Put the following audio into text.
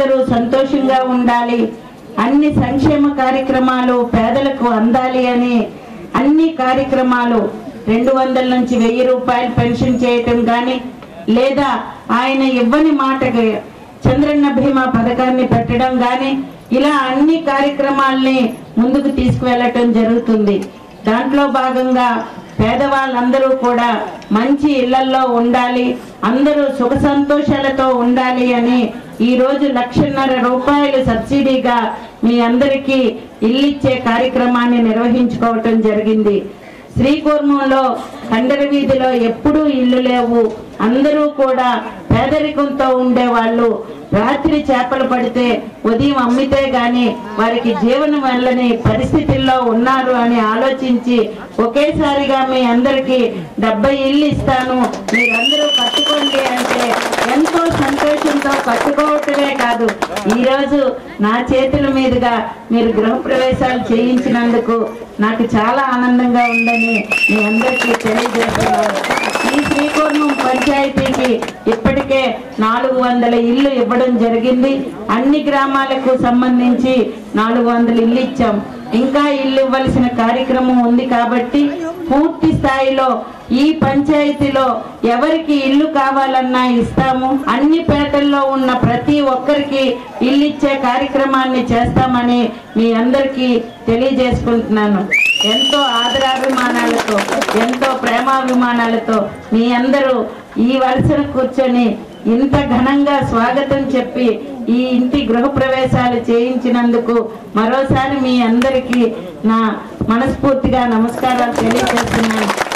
పేదలందరూ సంతోషంగా ఉండాలి. అన్ని సంక్షేమ కార్యక్రమాలు పేదలకు అందాలి అని అన్ని కార్యక్రమాలు రెండు వందల నుంచి వెయ్యి రూపాయలు పెన్షన్ చేయటం కానీ లేదా ఆయన ఇవ్వని మాటగా చంద్రన్న బీమా పథకాన్ని పెట్టడం కానీ ఇలా అన్ని కార్యక్రమాల్ని ముందుకు తీసుకువెళ్ళటం జరుగుతుంది. దాంట్లో భాగంగా పేదవాళ్ళందరూ కూడా మంచి ఇళ్ళల్లో ఉండాలి అందరూ సుఖ సంతోషాలతో ఉండాలి అని ఈ రోజు లక్షన్నర రూపాయలు సబ్సిడీగా మీ అందరికీ ఇల్లిచ్చే కార్యక్రమాన్ని నిర్వహించుకోవటం జరిగింది. శ్రీకూర్మంలో కండర వీధిలో ఎప్పుడూ ఇల్లు లేవు. అందరూ కూడా పేదరికంతో ఉండేవాళ్ళు. రాత్రి చేపలు పడితే ఉదయం అమ్మితే గాని వారికి జీవనం వెళ్ళని పరిస్థితుల్లో ఉన్నారు అని ఆలోచించి ఒకేసారిగా మీ అందరికి డెబ్బై ఇల్లు ఇస్తాను. మీరందరూ కట్టుకోండి కాదు. ఈ రోజు నా చేతుల మీదుగా మీరు గృహప్రవేశాలు చేయించినందుకు నాకు చాలా ఆనందంగా ఉందని మీ అందరికీ తెలియజేస్తున్నాను. ఈ శ్రీకూర్ణం పంచాయతీకి ఇప్పటికే నాలుగు వందల ఇల్లు ఇవ్వడం జరిగింది. అన్ని గ్రామాలకు సంబంధించి నాలుగు వందల ఇల్లు ఇచ్చాం. ఇంకా ఇల్లు ఇవ్వాల్సిన కార్యక్రమం ఉంది కాబట్టి పూర్తి స్థాయిలో ఈ పంచాయతీలో ఎవరికి ఇల్లు కావాలన్నా ఇస్తాము. అన్ని పేటల్లో ఉన్న ప్రతి ఒక్కరికి ఇల్లు ఇచ్చే కార్యక్రమాన్ని చేస్తామని మీ అందరికీ తెలియజేసుకుంటున్నాను. ఎంతో ఆదరాభిమానాలతో ఎంతో ప్రేమాభిమానాలతో మీ అందరూ ఈ వలసను కూర్చొని ఇంత ఘనంగా స్వాగతం చెప్పి ఈ ఇంటి గృహ ప్రవేశాలు చేయించినందుకు మరోసారి మీ అందరికీ నా మనస్ఫూర్తిగా నమస్కారాలు తెలియజేస్తున్నాను.